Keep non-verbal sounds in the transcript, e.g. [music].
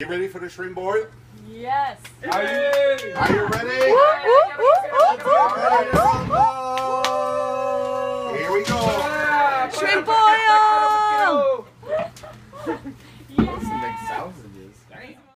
You ready for the shrimp boil? Yes. Are you, are you ready? Here we go. Shrimp boil. [laughs] yes.